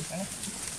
Okay.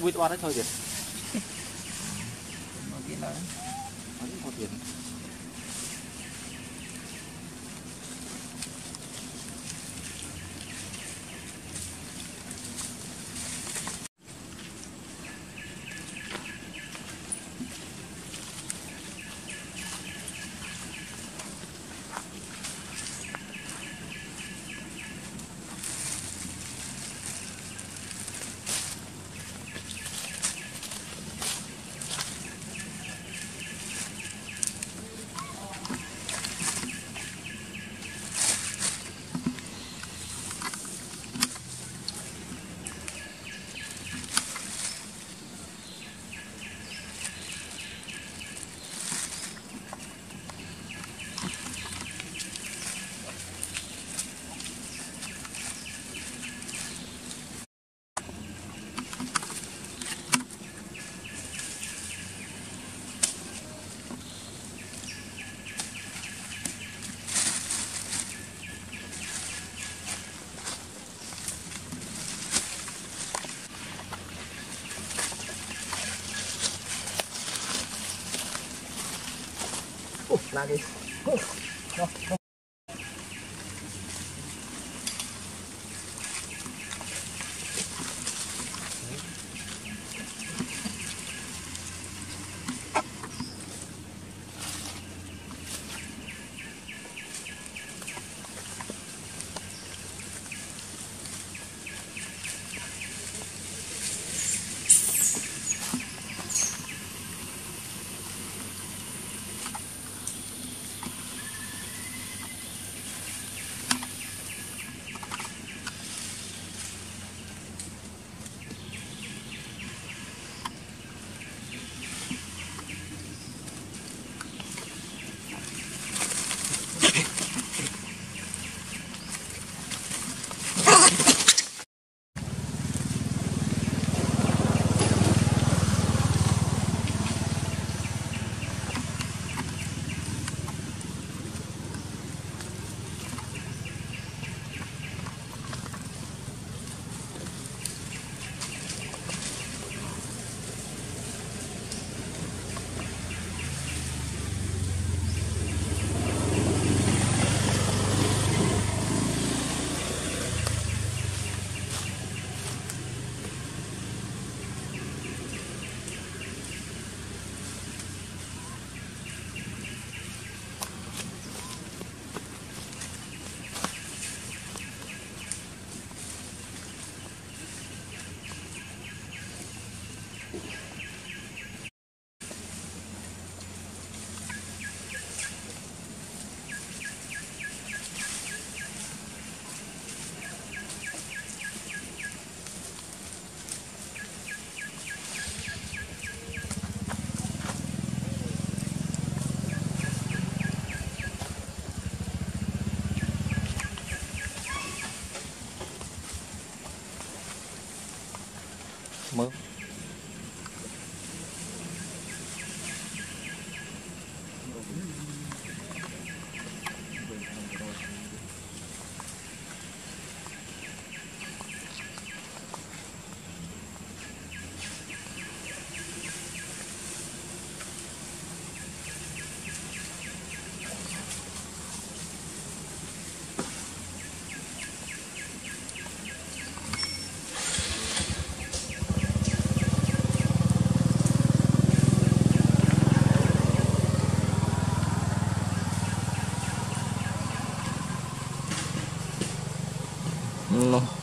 nguyên oan hết thôi kìa Lavish. Allah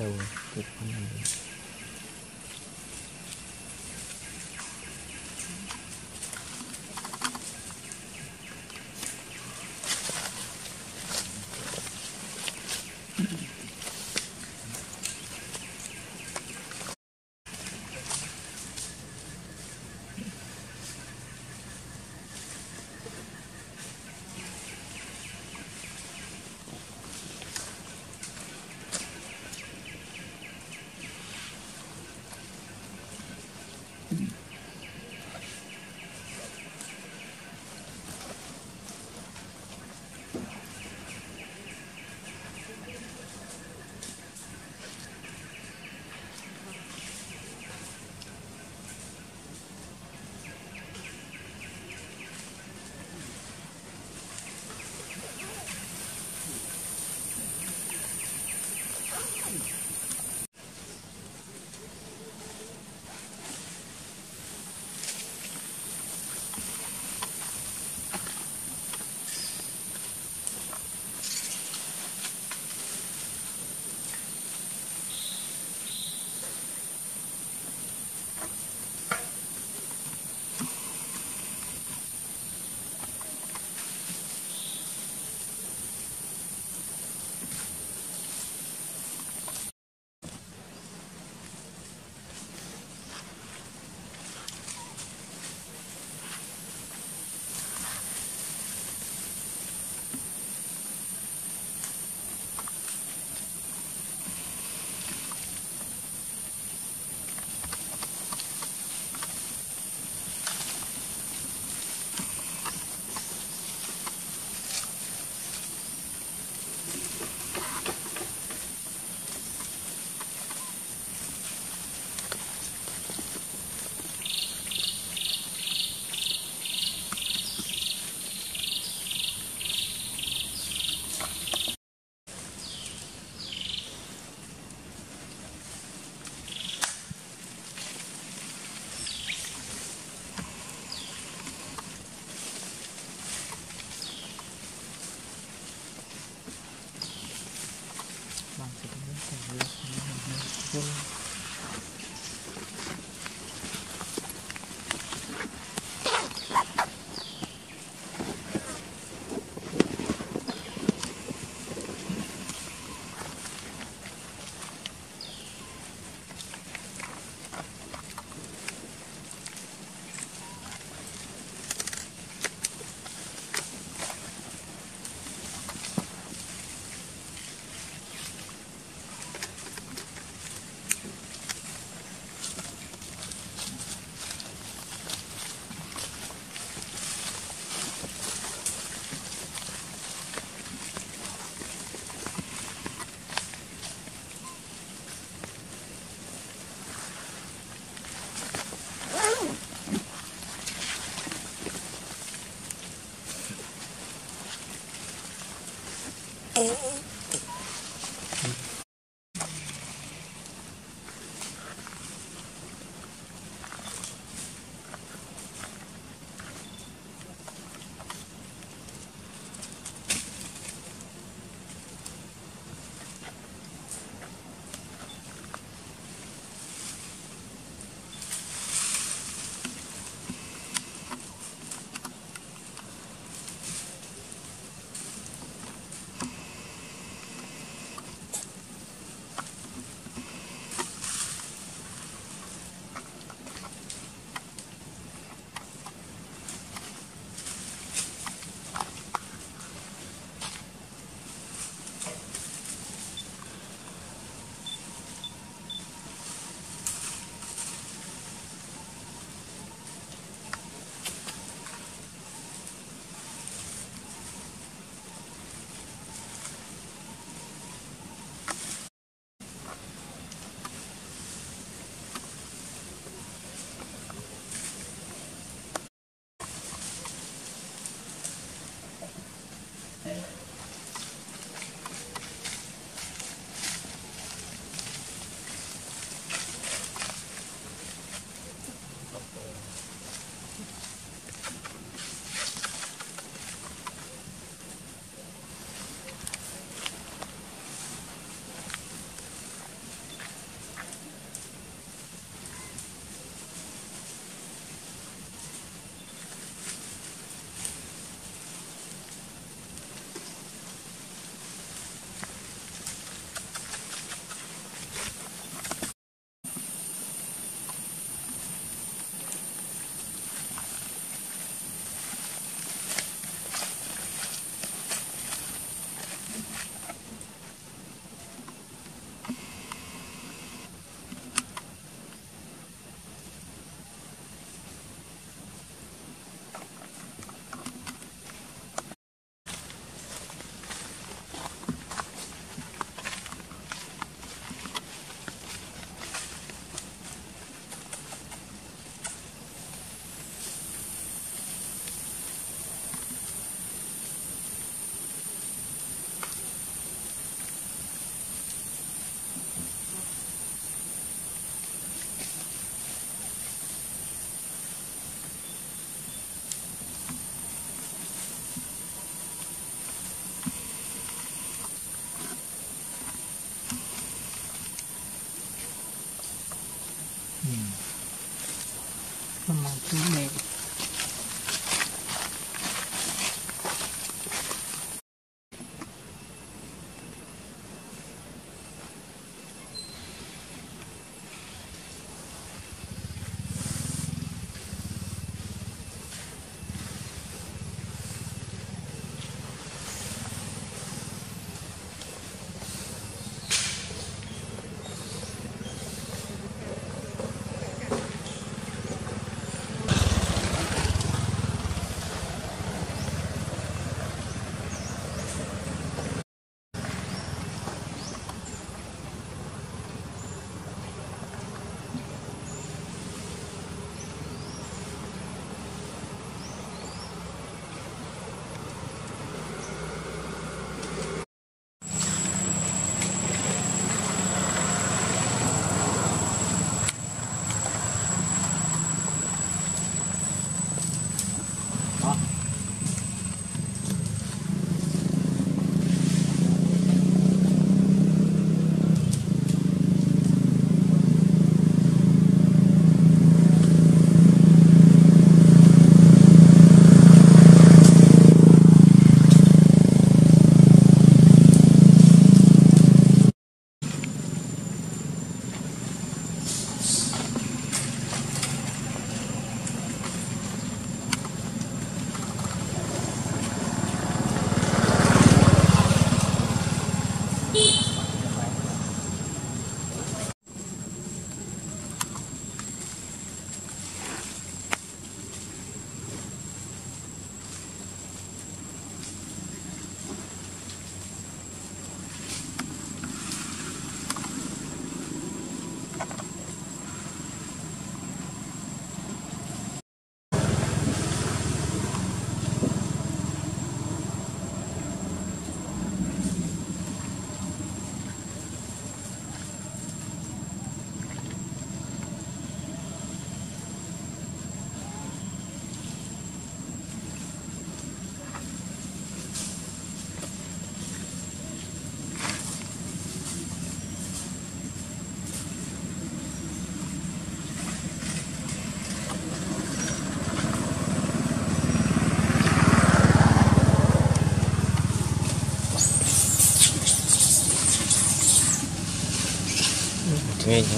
Tá bom.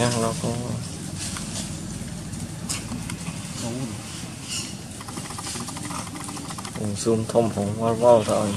Nghe nó có cùng zoom thông phồng vào vào rồi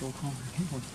状況も。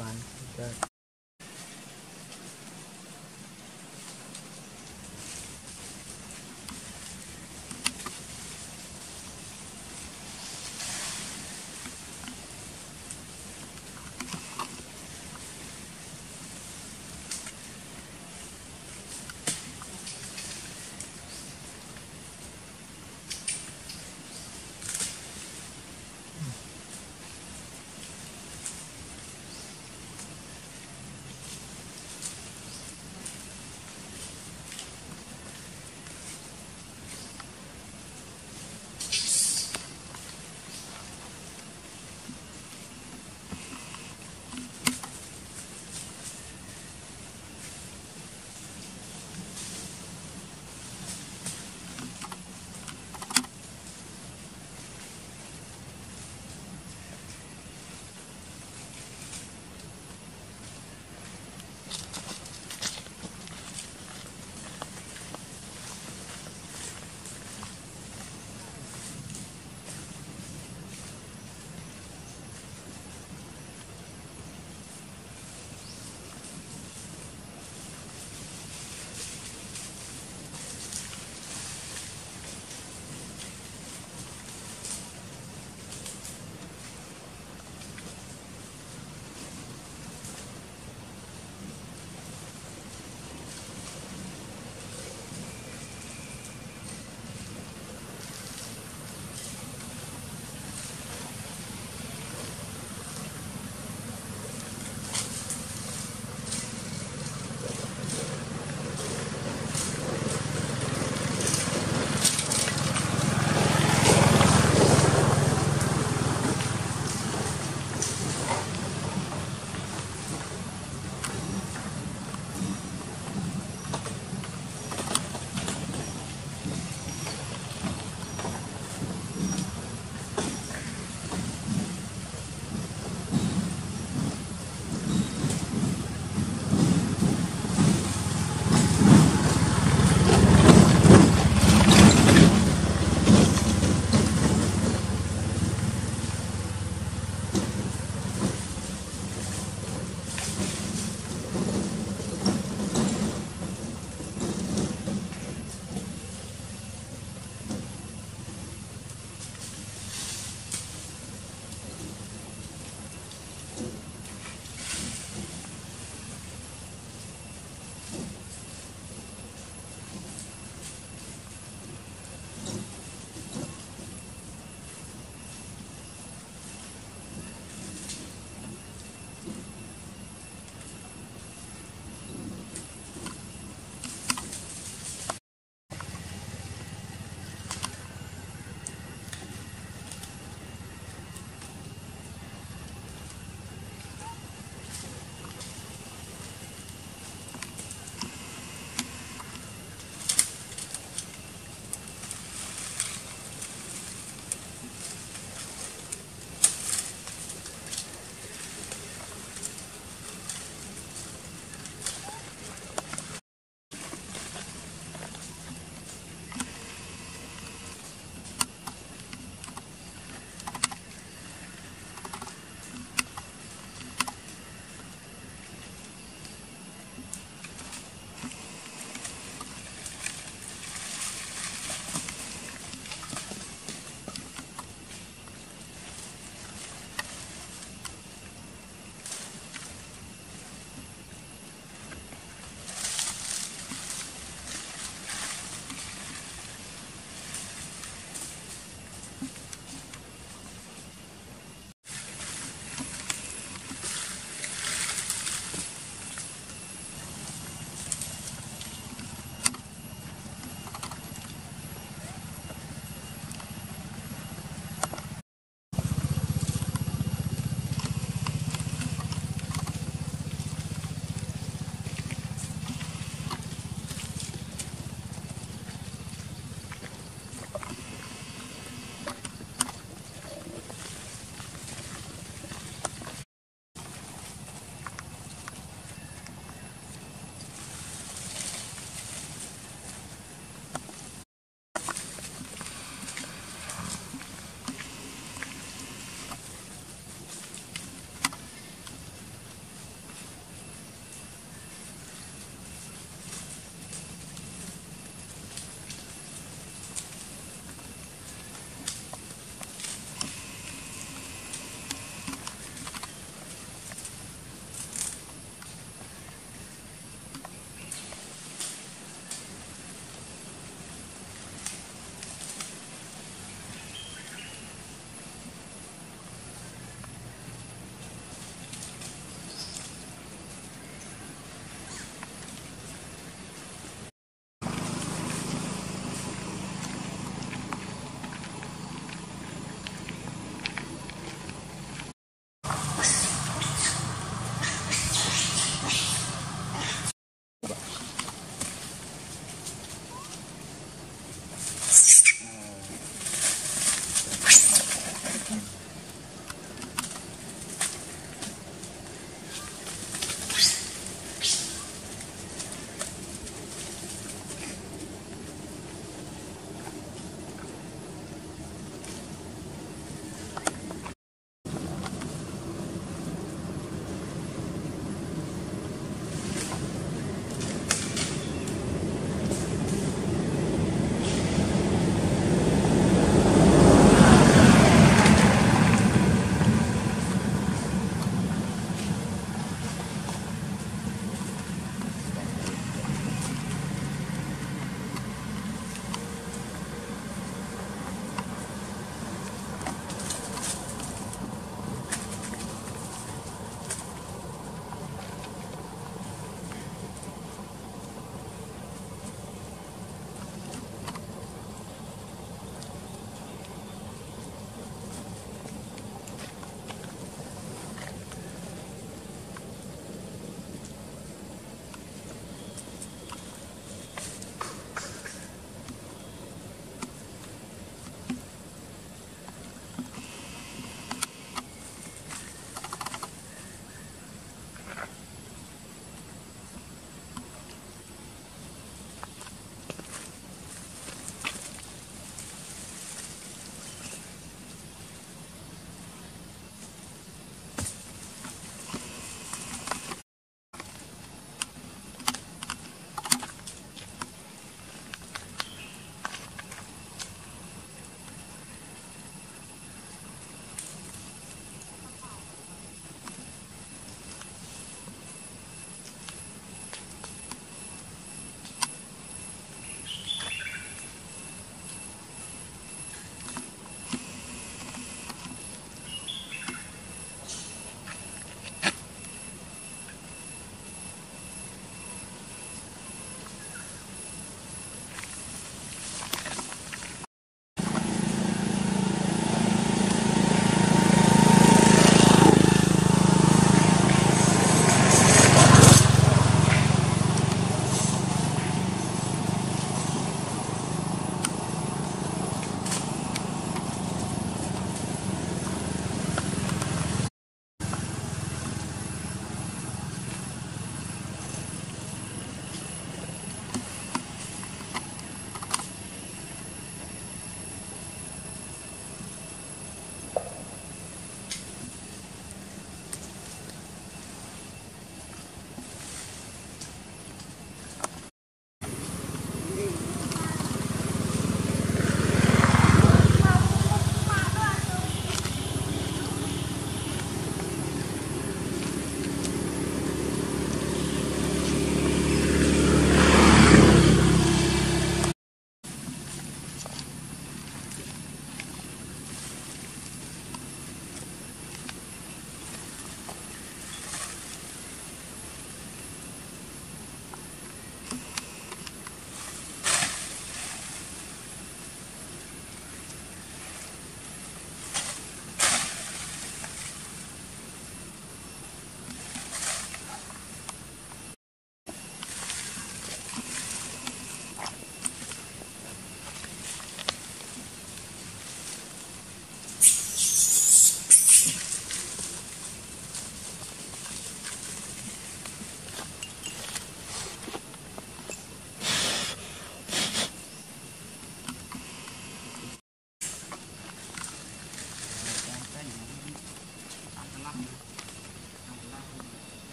one. Good.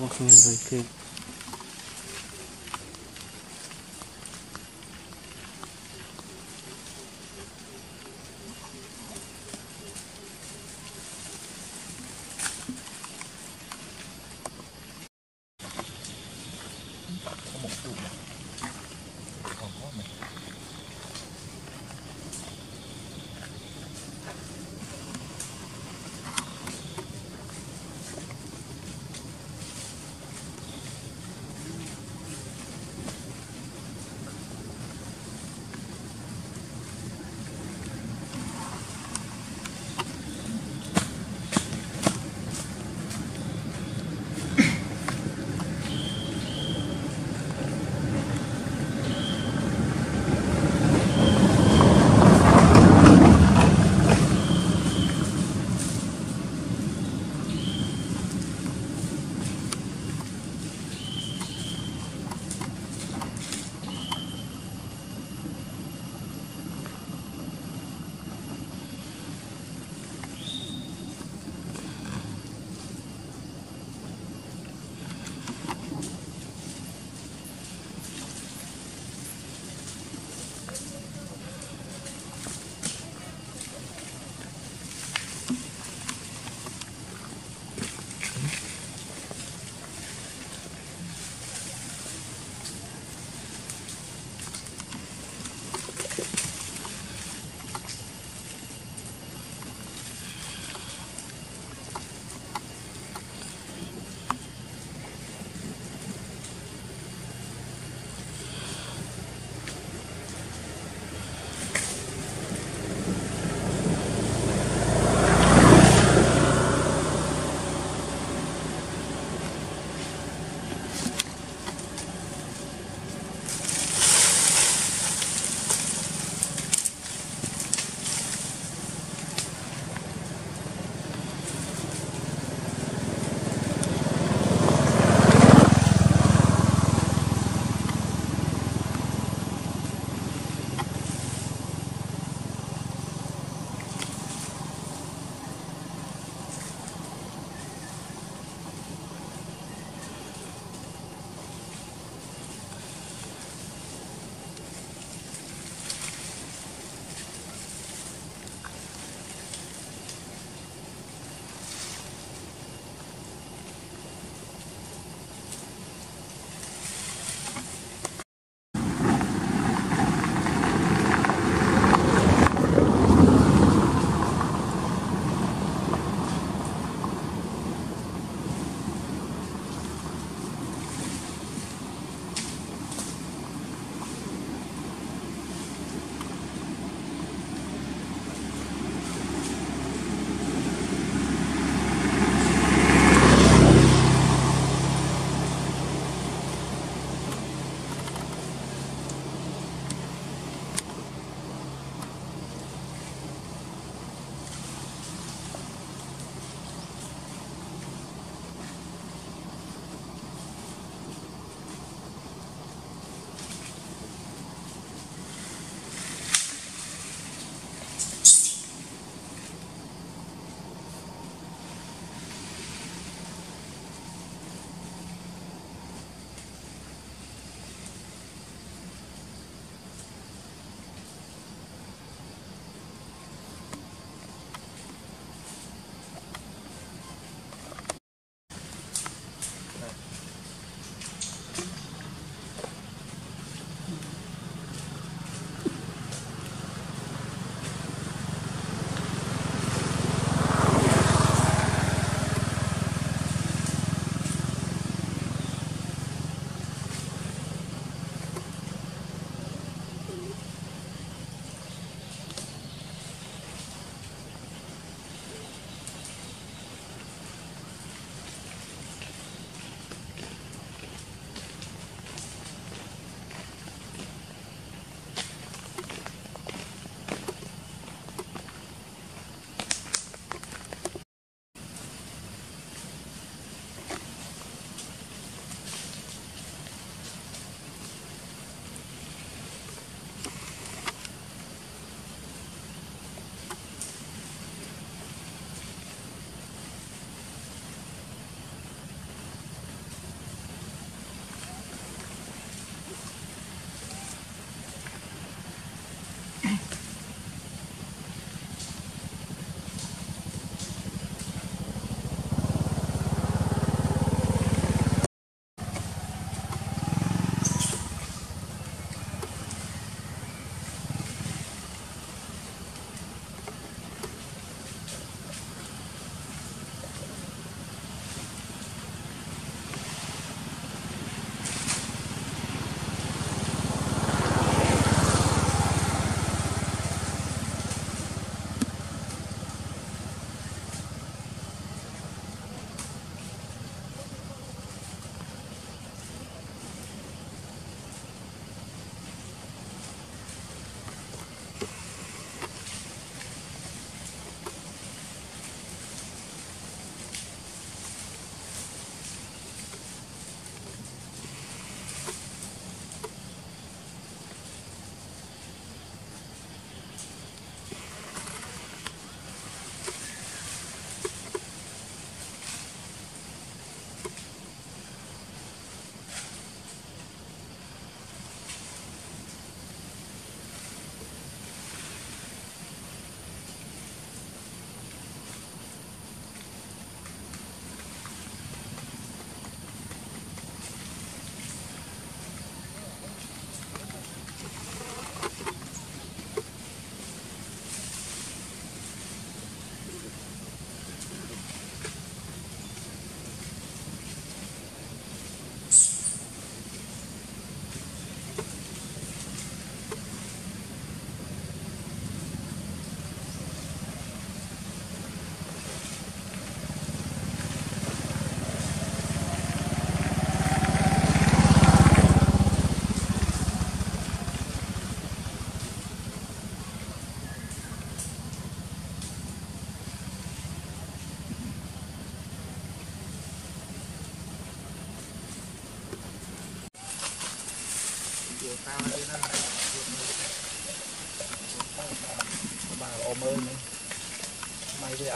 walking in the cave.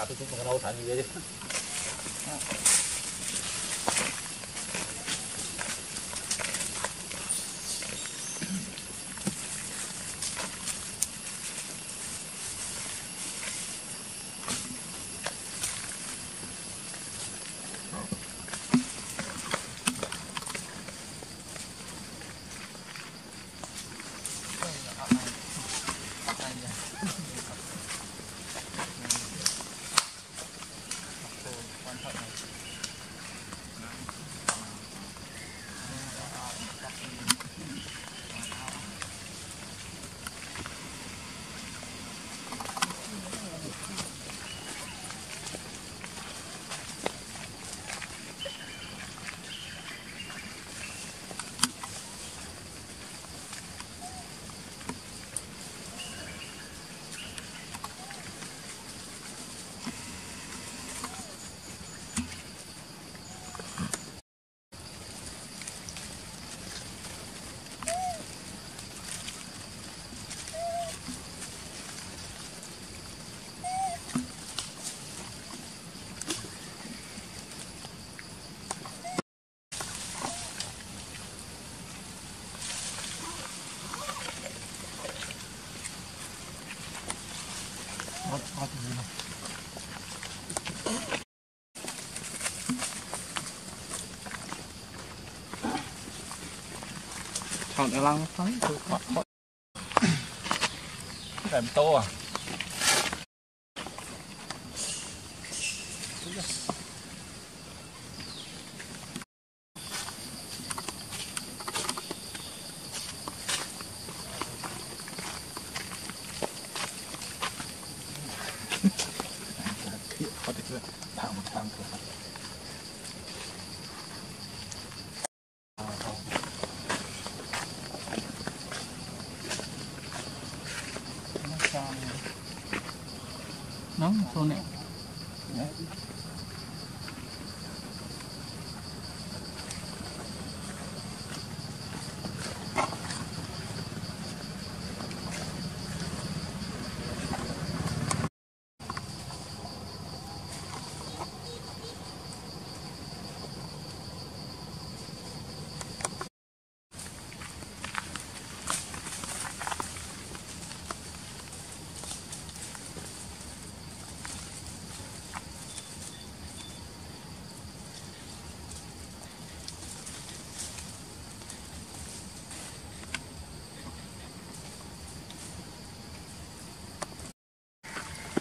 Tutup dengan. Còn chứ lăng phấn tôi còn. khó làm to à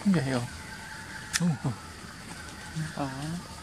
풍겨해요. 아. 어.